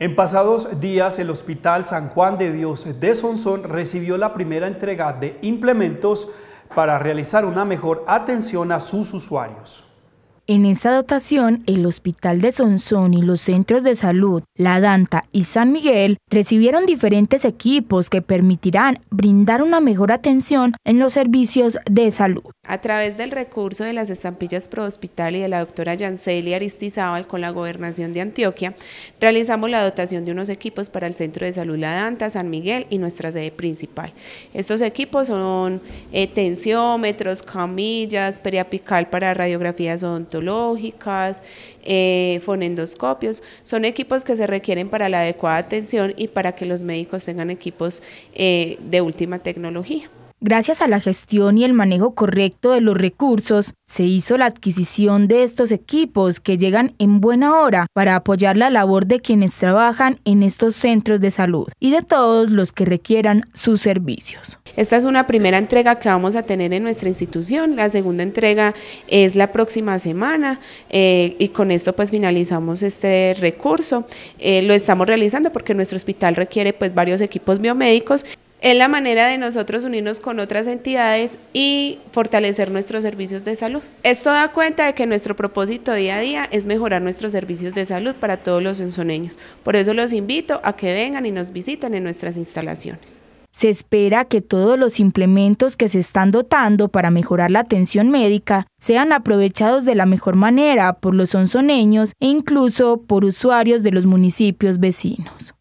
En pasados días, el Hospital San Juan de Dios de Sonsón recibió la primera entrega de implementos para realizar una mejor atención a sus usuarios. En esta dotación, el Hospital de Sonsón y los centros de salud, La Danta y San Miguel recibieron diferentes equipos que permitirán brindar una mejor atención en los servicios de salud. A través del recurso de las estampillas Pro Hospital y de la doctora Yanceli Aristizábal con la Gobernación de Antioquia, realizamos la dotación de unos equipos para el Centro de Salud La Danta, San Miguel y nuestra sede principal. Estos equipos son eh, tensiómetros, camillas, periapical para radiografías odontológicas, lógicas, eh, fonendoscopios. Son equipos que se requieren para la adecuada atención y para que los médicos tengan equipos eh, de última tecnología. Gracias a la gestión y el manejo correcto de los recursos, se hizo la adquisición de estos equipos que llegan en buena hora para apoyar la labor de quienes trabajan en estos centros de salud y de todos los que requieran sus servicios. Esta es una primera entrega que vamos a tener en nuestra institución, la segunda entrega es la próxima semana eh, y con esto pues finalizamos este recurso. Eh, lo estamos realizando porque nuestro hospital requiere pues varios equipos biomédicos es la manera de nosotros unirnos con otras entidades y fortalecer nuestros servicios de salud. Esto da cuenta de que nuestro propósito día a día es mejorar nuestros servicios de salud para todos los ensoneños. Por eso los invito a que vengan y nos visiten en nuestras instalaciones. Se espera que todos los implementos que se están dotando para mejorar la atención médica sean aprovechados de la mejor manera por los onzoneños e incluso por usuarios de los municipios vecinos.